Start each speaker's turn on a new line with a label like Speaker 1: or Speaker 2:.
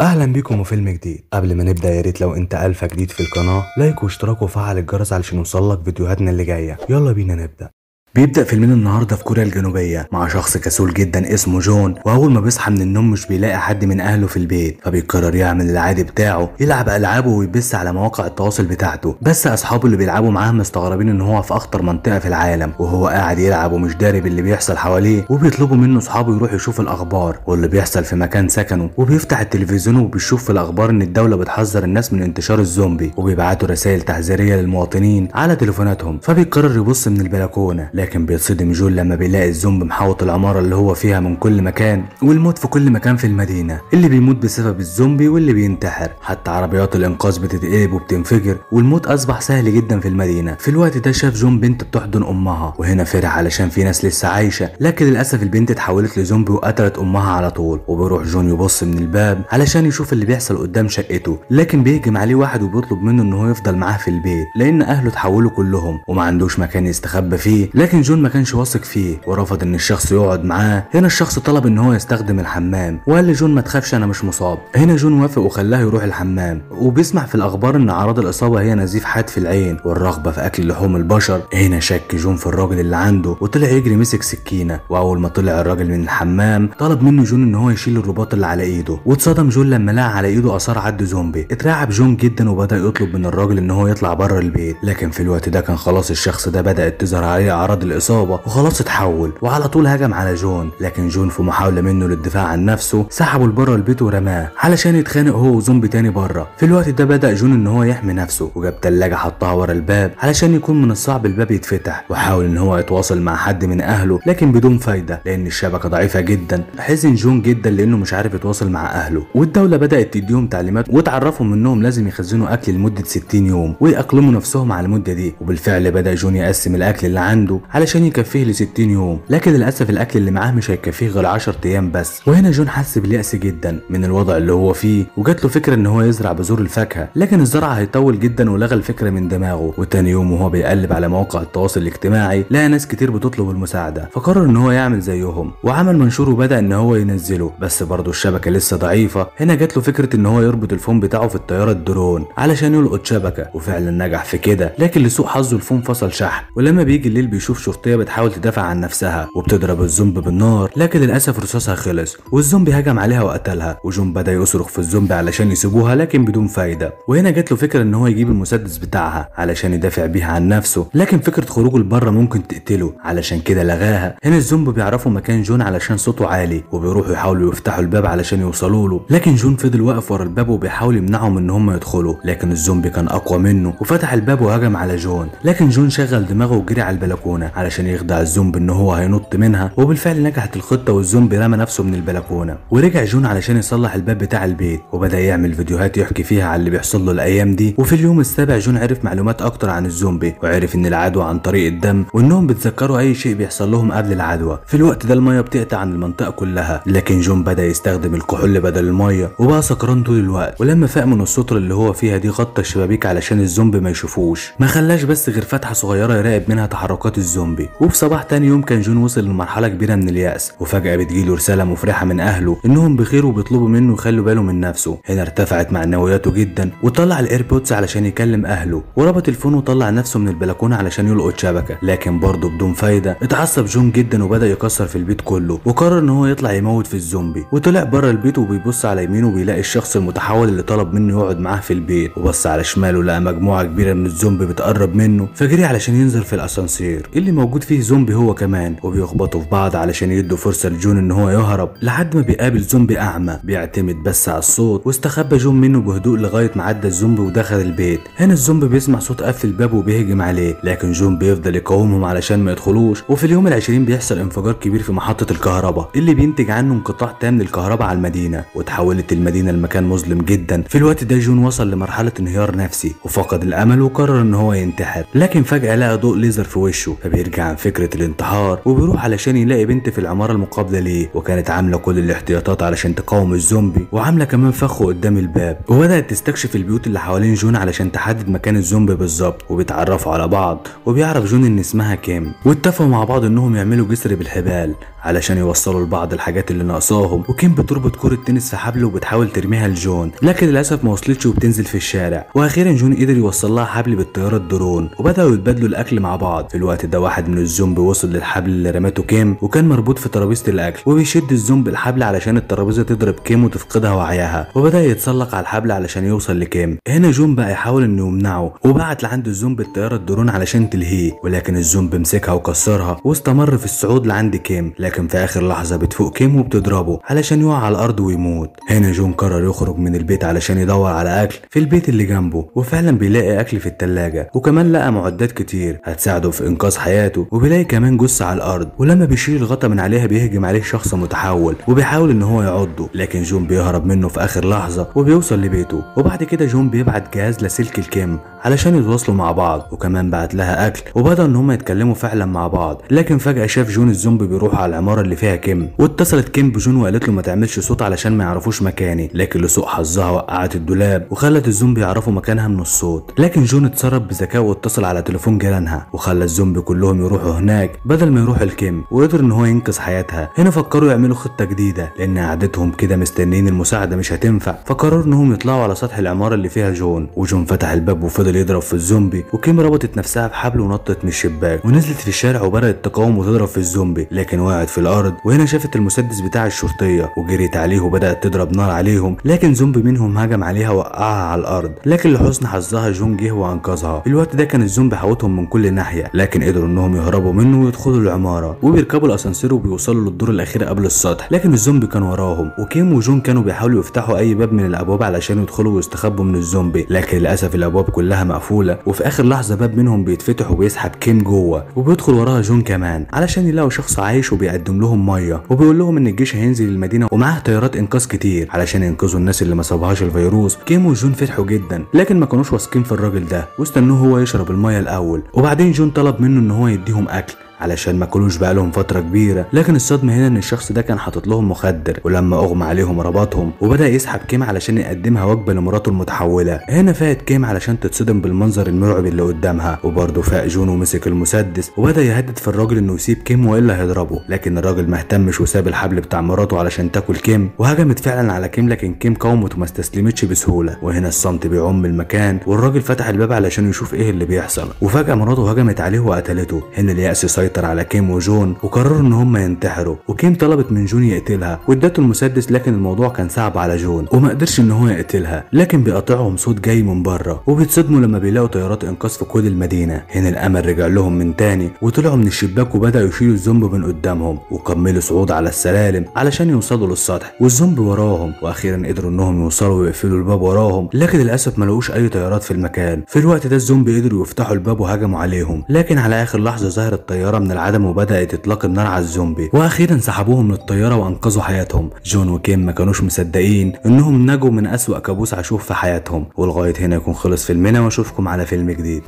Speaker 1: أهلا بيكم وفيلم جديد. قبل ما نبدأ يا ريت لو أنت لسه جديد في القناة like واشتراك وفعل الجرس علشان يوصلك فيديوهاتنا اللي جاية. يلا بينا نبدأ. بيبدأ فيلمنا النهارده في كوريا الجنوبية مع شخص كسول جدا اسمه جون وأول ما بيصحى من النوم مش بيلاقي حد من أهله في البيت فبيقرر يعمل العادي بتاعه يلعب ألعابه ويبث على مواقع التواصل بتاعته. بس أصحابه اللي بيلعبوا معاه مستغربين إن هو في أخطر منطقة في العالم وهو قاعد يلعب ومش داري باللي بيحصل حواليه وبيطلبوا منه أصحابه يروح يشوف الأخبار واللي بيحصل في مكان سكنه وبيفتح التلفزيون وبيشوف في الأخبار إن الدولة بتحذر الناس من انتشار الزومبي وبيبعتوا رسائل تحذيرية للمواطنين على تليفوناتهم فبيقرر يبص من البلكونة. لكن بيتصدم جون لما بيلاقي الزومبي محاوط العمارة اللي هو فيها من كل مكان والموت في كل مكان في المدينة اللي بيموت بسبب الزومبي واللي بينتحر. حتى عربيات الإنقاذ بتتقلب وبتنفجر والموت أصبح سهل جدا في المدينة. في الوقت ده شاف جون بنت بتحضن أمها وهنا فرح علشان في ناس لسه عايشة لكن للأسف البنت اتحولت لزومبي وقتلت أمها على طول. وبيروح جون يبص من الباب علشان يشوف اللي بيحصل قدام شقته لكن بيهجم عليه واحد وبيطلب منه إن هو يفضل معاه في البيت لأن أهله اتحولوا كلهم وما عندوش مكان يستخبى فيه. لكن جون ما كانش واثق فيه ورفض إن الشخص يقعد معاه. هنا الشخص طلب إن هو يستخدم الحمام وقال لجون ما تخافش أنا مش مصاب. هنا جون وافق وخلاه يروح الحمام وبيسمع في الأخبار إن أعراض الإصابة هي نزيف حاد في العين والرغبة في أكل لحوم البشر. هنا شك جون في الراجل اللي عنده وطلع يجري مسك سكينة. وأول ما طلع الراجل من الحمام طلب منه جون إن هو يشيل الرباط اللي على إيده. واتصدم جون لما لقى على إيده آثار عض زومبي. اترعب جون جدا وبدأ يطلب من الراجل إن هو يطلع بره البيت. لكن في الوقت ده كان خلاص الشخص ده بدأت تظهر عليه أعراض الإصابة وخلاص اتحول وعلى طول هجم على جون لكن جون في محاولة منه للدفاع عن نفسه سحبه لبره البيت ورماه علشان يتخانق هو وزومبي تاني بره. في الوقت ده بدأ جون إن هو يحمي نفسه وجاب تلاجة حطها ورا الباب علشان يكون من الصعب الباب يتفتح وحاول إن هو يتواصل مع حد من أهله لكن بدون فايدة لأن الشبكة ضعيفة جدا حزن جون جدا لأنه مش عارف يتواصل مع أهله. والدولة بدأت تديهم تعليمات وتعرفهم إنهم لازم يخزنوا أكل لمدة 60 يوم ويأقلموا نفسهم على المدة دي. وبالفعل بدأ جون يقسم الأكل اللي عنده علشان يكفيه ل 60 يوم. لكن للأسف الأكل اللي معاه مش هيكفيه غير 10 أيام بس. وهنا جون حس باليأس جدا من الوضع اللي هو فيه وجات له فكرة إن هو يزرع بذور الفاكهة. لكن الزرع هيطول جدا ولغى الفكرة من دماغه. وتاني يوم وهو بيقلب على مواقع التواصل الاجتماعي لقى ناس كتير بتطلب المساعدة. فقرر إن هو يعمل زيهم. وعمل منشور وبدأ إن هو ينزله. بس برضه الشبكة لسه ضعيفة. هنا جات له فكرة إن هو يربط ال phone بتاعه في الطيارة الدرون علشان يلقط شبكة. وفعلا نجح في كده. لكن لسوء حظه ال phone فصل شحن. ولما بيجي الليل بيشوف شرطية بتحاول تدافع عن نفسها وبتضرب الزومبي بالنار لكن للأسف رصاصها خلص والزومبي هجم عليها وقتلها وجون بدأ يصرخ في الزومبي علشان يسيبوها لكن بدون فايدة. وهنا جات له فكرة إن هو يجيب المسدس بتاعها علشان يدافع بيها عن نفسه لكن فكرة خروجه لبره ممكن تقتله. علشان كده لغاها. هنا الزومبي بيعرفوا مكان جون علشان صوته عالي وبيروحوا يحاولوا يفتحوا الباب علشان يوصلوا له لكن جون فضل واقف ورا الباب وبيحاول يمنعهم إن هم يدخلوا لكن الزومبي كان أقوى منه وفتح الباب وهجم على جون لكن جون شغل دماغه وجري على البلكونة. علشان يخدع الزومبي إن هو هينط منها وبالفعل نجحت الخطة والزومبي رمى نفسه من البلكونة. ورجع جون علشان يصلح الباب بتاع البيت وبدأ يعمل فيديوهات يحكي فيها على اللي بيحصل له الأيام دي. وفي اليوم السابع جون عرف معلومات أكتر عن الزومبي وعرف إن العدوى عن طريق الدم وإنهم بيتذكروا أي شيء بيحصل لهم قبل العدوى. في الوقت ده المية بتقطع عن المنطقة كلها لكن جون بدأ يستخدم الكحول بدل المية وبقى سكران طول الوقت. ولما فاق من السكرة اللي هو فيها دي غطى الشبابيك علشان الزومبي ما يشوفوش. ما خلاش بس غير فتحة صغيرة يراقب منها تحركات الزومبي. وفي صباح تاني يوم كان جون وصل لمرحلة كبيرة من اليأس وفجأة بتجيله رسالة مفرحة من أهله إنهم بخير وبيطلبوا منه يخلي باله من نفسه. هنا ارتفعت معنوياته جدا وطلع ال AirPods علشان يكلم أهله. وربط ال phone وطلع نفسه من البلكونة علشان يلقط شبكة لكن برضه بدون فايدة اتعصب جون جدا وبدأ يكسر في البيت كله وقرر إن هو يطلع يموت في الزومبي. وطلع بره البيت وبيبص على يمينه وبيلاقي الشخص المتحول اللي طلب منه يقعد معاه في البيت. وبص على شماله لقى مجموعة كبيرة من الزومبي بتقرب منه فجري علشان ينزل في الأسانسير. اللي موجود فيه زومبي هو كمان وبيخبطوا في بعض علشان يدوا فرصة لجون إن هو يهرب لحد ما بيقابل زومبي أعمى بيعتمد بس على الصوت واستخبى جون منه بهدوء لغاية ما عدى الزومبي ودخل البيت. هنا الزومبي بيسمع صوت قفل الباب وبيهجم عليه لكن جون بيفضل يقاومهم علشان ما يدخلوش. وفي اليوم العشرين بيحصل انفجار كبير في محطة الكهرباء اللي بينتج عنه انقطاع تام للكهرباء على المدينة وتحولت المدينة لمكان مظلم جدا. في الوقت ده جون وصل لمرحلة انهيار نفسي وفقد الأمل وقرر إن هو ينتحر لكن فجأة لقى ضوء ليزر في وشه. فبيرجع عن فكرة الانتحار وبيروح علشان يلاقي بنت في العمارة المقابلة ليه وكانت عاملة كل الاحتياطات علشان تقاوم الزومبي وعاملة كمان فخ قدام الباب وبدأت تستكشف البيوت اللي حوالين جون علشان تحدد مكان الزومبي بالظبط وبيتعرفوا على بعض وبيعرف جون إن اسمها كيم واتفقوا مع بعض إنهم يعملوا جسر بالحبال علشان يوصلوا لبعض الحاجات اللي ناقصاهم. وكيم بتربط كرة تنس في حبل وبتحاول ترميها لجون لكن للأسف ما وصلتش وبتنزل في الشارع. وأخيرا جون قدر يوصل لها حبل بالطيارة الدرون وبدأوا يتبادلوا الأكل مع بعض. في الوقت ده واحد من الزومبي وصل للحبل اللي رمته كيم وكان مربوط في ترابيزة الأكل وبيشد الزومبي الحبل علشان الترابيزة تضرب كيم وتفقدها وعيها. وبدأ يتسلق على الحبل علشان يوصل لكيم هنا جون بقى يحاول إنه يمنعه وبعت لعند الزومبي الطيارة الدرون علشان تلهيه. ولكن الزومبي مسكها وكسرها واستمر في الصعود لعند كيم لكن في آخر لحظة بتفوق كيم وبتضربه علشان يقع على الأرض ويموت. هنا جون قرر يخرج من البيت علشان يدور على أكل في البيت اللي جنبه وفعلا بيلاقي أكل في التلاجة وكمان لقى معدات كتير هتساعده في إنقاذ حياته وبيلاقي كمان جثه على الأرض ولما بيشيل الغطا من عليها بيهجم عليه شخص متحول وبيحاول إن هو يعضه لكن جون بيهرب منه في آخر لحظة وبيوصل لبيته وبعد كده جون بيبعت جهاز لاسلكي لكيم علشان يتواصلوا مع بعض وكمان بعت لها أكل وبدأوا إن هم يتكلموا فعلا مع بعض لكن فجأة شاف جون الزومبي بيروح على العمارة اللي فيها كيم واتصلت كيم بجون وقالت له ما تعملش صوت علشان ما يعرفوش مكاني. لكن لسوء حظها وقعت الدولاب وخلت الزومبي يعرفوا مكانها من الصوت. لكن جون اتصرف بذكاء واتصل على تليفون جيرانها وخلى الزومبي كلهم يروحوا هناك بدل ما يروحوا لكيم وقدر إن هو ينقذ حياتها. هنا فكروا يعملوا خطة جديدة. لأن قعدتهم كده مستنيين المساعدة مش هتنفع. فقرروا إنهم يطلعوا على سطح العمارة اللي فيها جون. وجون فتح الباب وفضل يضرب في الزومبي. وكيم ربطت نفسها بحبل ونطت من الشباك. ونزلت في الشارع وبدأت تقاوم وتضرب في الزومبي. لكن وقعت في الأرض وهنا شافت المسدس بتاع الشرطية وجريت عليه وبدأت تضرب نار عليهم لكن زومبي منهم هجم عليها وقعها على الأرض. لكن لحسن حظها جون جه وأنقذها. في الوقت ده كان الزومبي حاوطهم من كل ناحية لكن قدروا إنهم يهربوا منه ويدخلوا العمارة. وبيركبوا الأسانسير وبيوصلوا للدور الأخير قبل السطح. لكن الزومبي كان وراهم وكيم وجون كانوا بيحاولوا يفتحوا أي باب من الأبواب علشان يدخلوا ويستخبوا من الزومبي. لكن للأسف الأبواب كلها مقفولة وفي آخر لحظة باب منهم بيتفتح وبيسحب كيم جوه وبيدخل وراها جون كمان علشان يلاقوا شخص عايش وبيقدم لهم مية وبيقول لهم إن الجيش هينزل المدينة ومعاه طيارات إنقاذ كتير علشان ينقذوا الناس اللي ما صابهاش الفيروس. كيم وجون فرحوا جدا لكن ما كانوش واثقين في الراجل ده واستنوه هو يشرب المية الأول وبعدين جون طلب منه إن هو يديهم أكل. علشان ما كلوش بقالهم فترة كبيرة. لكن الصدمة هنا إن الشخص ده كان حاطط لهم مخدر ولما أغمى عليهم ربطهم وبدأ يسحب كيم علشان يقدمها وجبة لمراته المتحولة. هنا فاقت كيم علشان تتصدم بالمنظر المرعب اللي قدامها وبرضه فاق جون ومسك المسدس وبدأ يهدد في الراجل إنه يسيب كيم وإلا هيضربه. لكن الراجل ما اهتمش وساب الحبل بتاع مراته علشان تاكل كيم وهجمت فعلا على كيم لكن كيم قاومت وما استسلمتش بسهولة. وهنا الصمت بيعم المكان والراجل فتح الباب علشان يشوف إيه اللي بيحصل. وفجأة مراته هجمت عليه وقتلته. هنا اليأس سيطر على كيم وجون وقرروا إن هم ينتحروا وكيم طلبت من جون يقتلها وادته المسدس لكن الموضوع كان صعب على جون وما قدرش إن هو يقتلها لكن بيقطعهم صوت جاي من بره وبيتصدموا لما بيلاقوا طيارات إنقاذ في كل المدينة. هنا الأمل رجع لهم من تاني وطلعوا من الشباك وبدأوا يشيلوا الزومبي من قدامهم وكملوا صعود على السلالم علشان يوصلوا للسطح والزومبي وراهم وأخيرا قدروا إنهم يوصلوا ويقفلوا الباب وراهم لكن للأسف ما لقوش أي طيارات في المكان. في الوقت ده الزومبي قدروا يفتحوا الباب وهجموا عليهم لكن على آخر لحظة ظهرت طيارة من العدم وبدأت اطلاق النار على الزومبي. وأخيرا سحبوهم من الطيارة وأنقذوا حياتهم. جون وكيم ما كانوش مصدقين إنهم نجوا من أسوأ كابوس عاشوه في حياتهم. ولغايه هنا يكون خلص فيلمنا وأشوفكم على فيلم جديد.